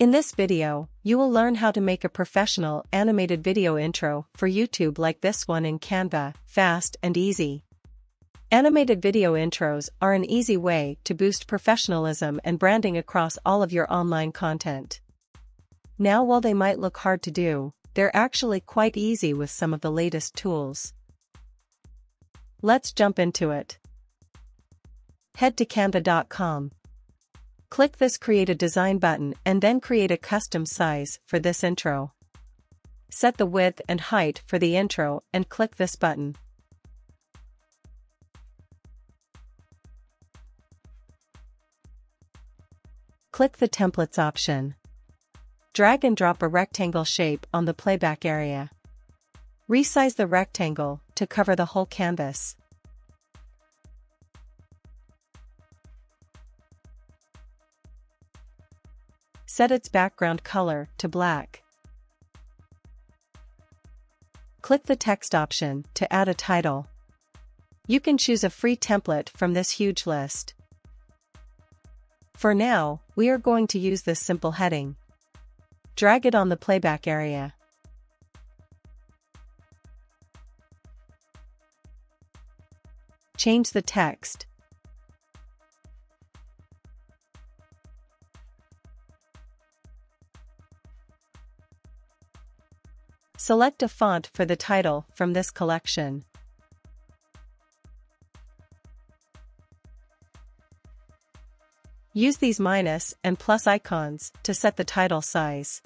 In this video, you will learn how to make a professional animated video intro for YouTube like this one in Canva, fast and easy. Animated video intros are an easy way to boost professionalism and branding across all of your online content. Now while they might look hard to do, they're actually quite easy with some of the latest tools. Let's jump into it. Head to canva.com. Click this Create a Design button and then create a custom size for this intro. Set the width and height for the intro and click this button. Click the Templates option. Drag and drop a rectangle shape on the playback area. Resize the rectangle to cover the whole canvas. Set its background color to black. Click the text option to add a title. You can choose a free template from this huge list. For now, we are going to use this simple heading. Drag it on the playback area. Change the text. Select a font for the title from this collection. Use these minus and plus icons to set the title size.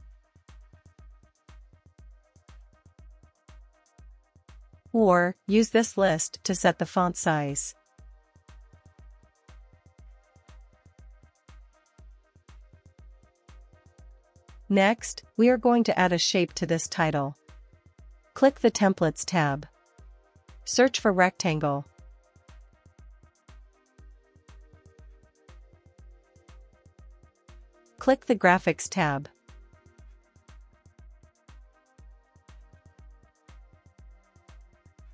Or, use this list to set the font size. Next, we are going to add a shape to this title. Click the Templates tab. Search for Rectangle. Click the Graphics tab.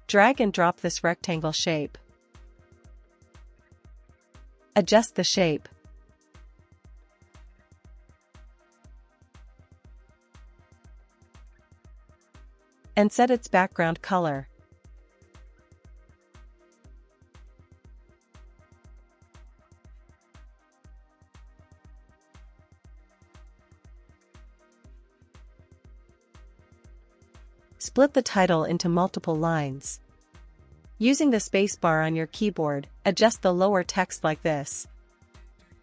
Drag and drop this rectangle shape. Adjust the shape. And set its background color. Split the title into multiple lines. Using the spacebar on your keyboard, adjust the lower text like this.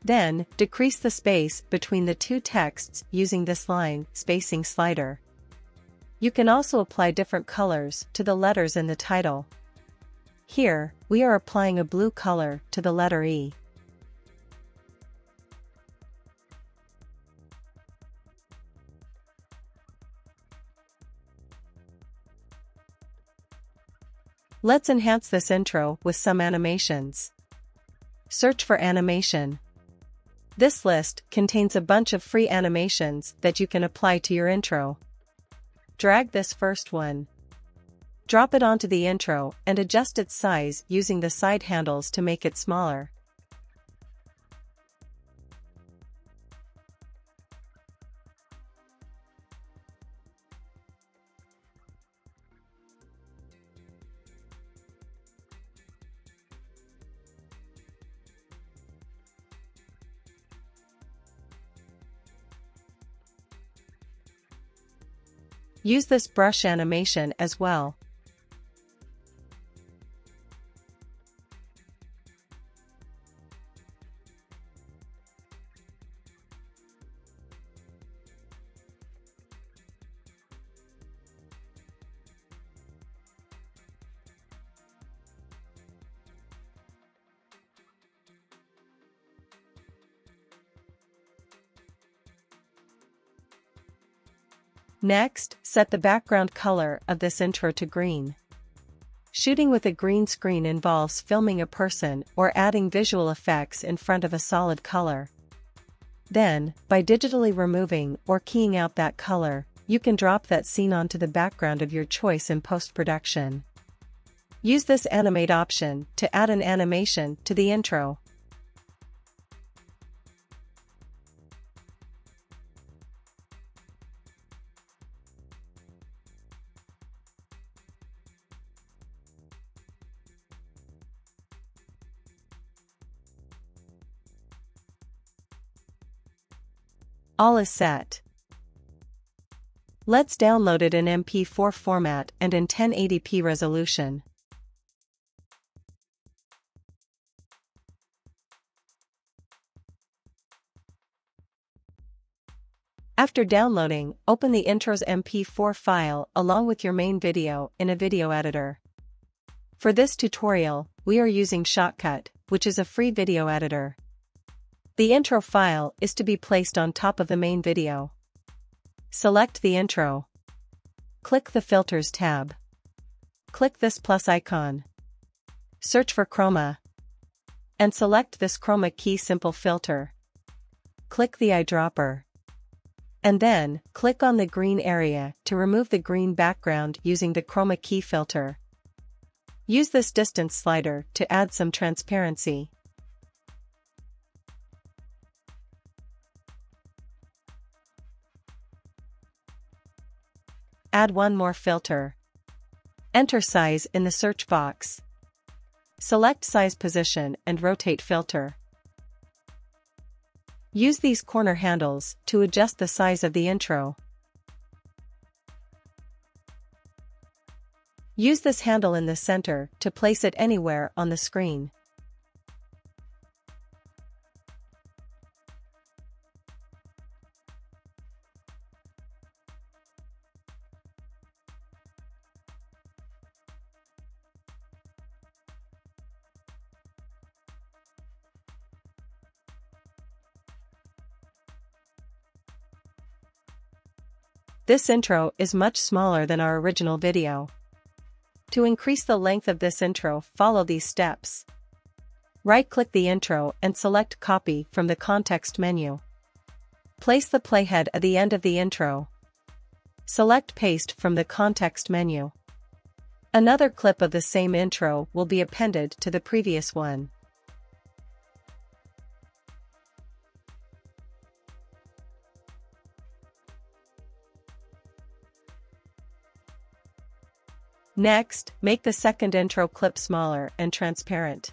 Then, decrease the space between the two texts using this line spacing slider. You can also apply different colors to the letters in the title. Here, we are applying a blue color to the letter E. Let's enhance this intro with some animations. Search for animation. This list contains a bunch of free animations that you can apply to your intro. Drag this first one. Drop it onto the intro and adjust its size using the side handles to make it smaller. Use this brush animation as well. Next, set the background color of this intro to green. Shooting with a green screen involves filming a person or adding visual effects in front of a solid color. Then, by digitally removing or keying out that color, you can drop that scene onto the background of your choice in post-production. Use this animate option to add an animation to the intro. All is set. Let's download it in MP4 format and in 1080p resolution. After downloading, open the intro's MP4 file along with your main video in a video editor. For this tutorial, we are using Shotcut, which is a free video editor. The intro file is to be placed on top of the main video. Select the intro. Click the Filters tab. Click this plus icon. Search for Chroma. And select this Chroma key simple filter. Click the eyedropper. And then, click on the green area to remove the green background using the chroma key filter. Use this distance slider to add some transparency. Add one more filter. Enter size in the search box. Select size position and rotate filter. Use these corner handles to adjust the size of the intro. Use this handle in the center to place it anywhere on the screen. This intro is much smaller than our original video. To increase the length of this intro follow these steps. Right-click the intro and select Copy from the context menu. Place the playhead at the end of the intro. Select Paste from the context menu. Another clip of the same intro will be appended to the previous one. Next, make the second intro clip smaller and transparent.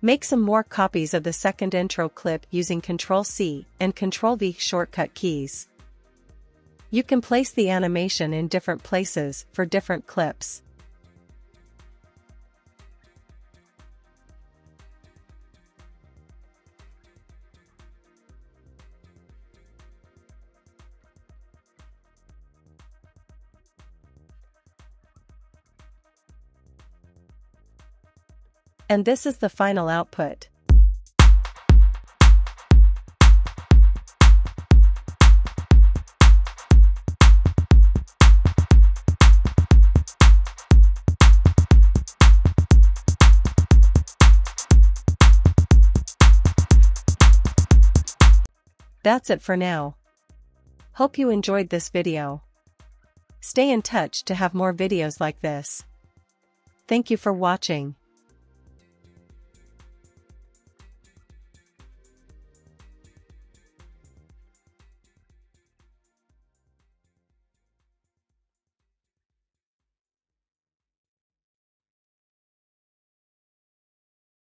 Make some more copies of the second intro clip using Ctrl-C and Ctrl-V shortcut keys. You can place the animation in different places for different clips. And this is the final output. That's it for now. Hope you enjoyed this video. Stay in touch to have more videos like this. Thank you for watching.